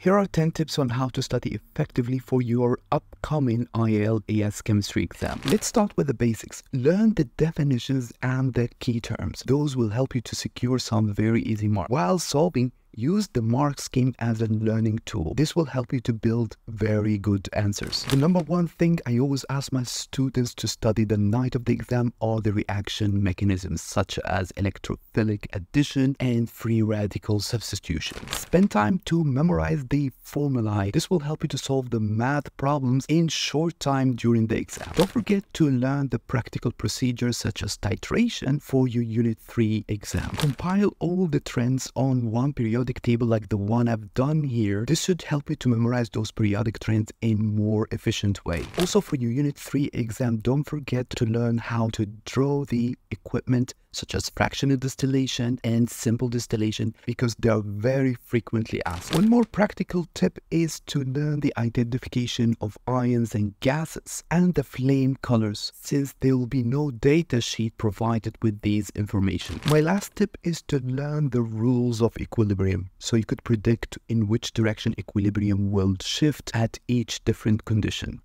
Here are 10 tips on how to study effectively for your upcoming IAL chemistry exam. Let's start with the basics. Learn the definitions and the key terms. Those will help you to secure some very easy marks. While solving, use the mark scheme as a learning tool. This will help you to build very good answers. The number one thing I always ask my students to study the night of the exam are the reaction mechanisms such as electrophilic addition and free radical substitution. Spend time to memorize the formulae. This will help you to solve the math problems in short time during the exam. Don't forget to learn the practical procedures such as titration for your Unit 3 exam. Compile all the trends on one periodic periodic table like the one I've done here, this should help you to memorize those periodic trends in more efficient way. Also for your Unit 3 exam, don't forget to learn how to draw the equipment such as fractional distillation and simple distillation because they are very frequently asked. One more practical tip is to learn the identification of ions and gases and the flame colors since there will be no data sheet provided with these information. My last tip is to learn the rules of equilibrium so you could predict in which direction equilibrium will shift at each different condition.